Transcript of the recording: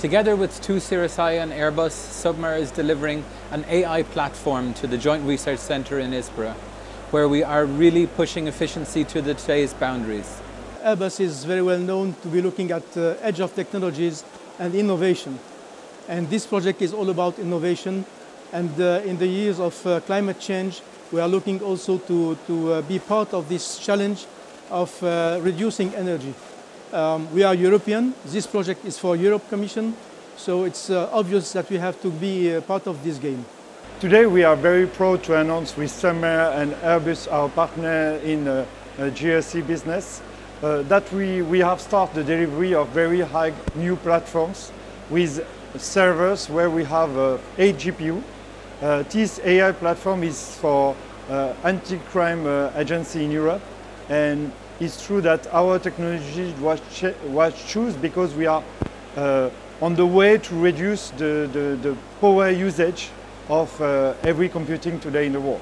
Together with 2CRSi and Airbus, Submer is delivering an AI platform to the Joint Research Centre in Ispra, where we are really pushing efficiency to the today's boundaries. Airbus is very well known to be looking at uh, edge of technologies and innovation. And this project is all about innovation. And uh, in the years of uh, climate change, we are looking also to, to uh, be part of this challenge of uh, reducing energy. Um, we are European. This project is for Europe Commission. So it's uh, obvious that we have to be part of this game. Today we are very proud to announce with Submer and Airbus, our partner in uh, GSC business, uh, that we, we have started the delivery of very high new platforms with servers where we have uh, 8 GPU. Uh, this AI platform is for uh, anti-crime uh, agency in Europe and it's true that our technology was, was chosen because we are uh, on the way to reduce the, the, the power usage of every computing today in the world.